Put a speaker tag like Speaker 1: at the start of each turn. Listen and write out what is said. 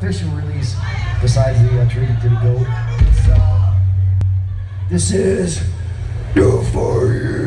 Speaker 1: Official release besides the uh, tribute to the goat. Uh, this, is the For You.